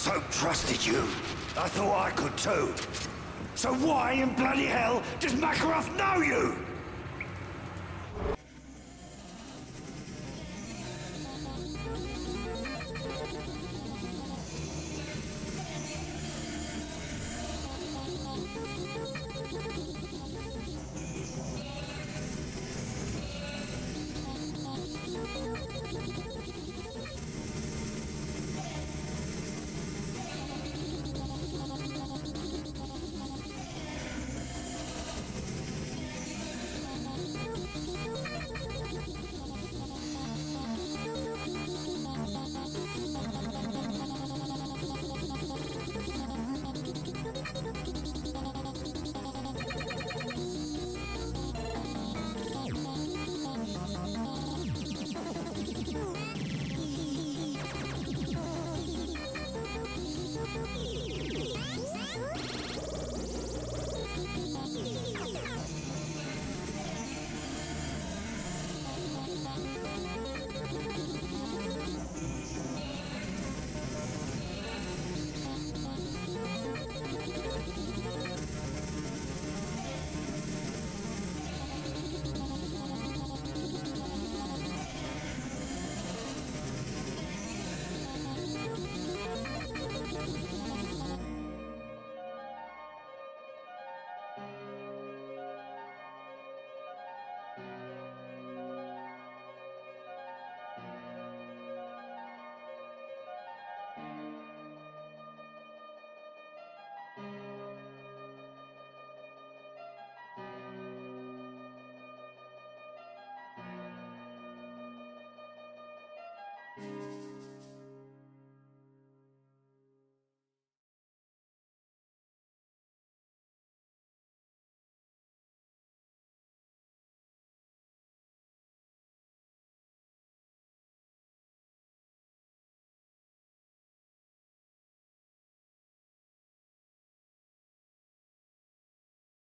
So trusted you. I thought I could too. So why in bloody hell does Makarov know you?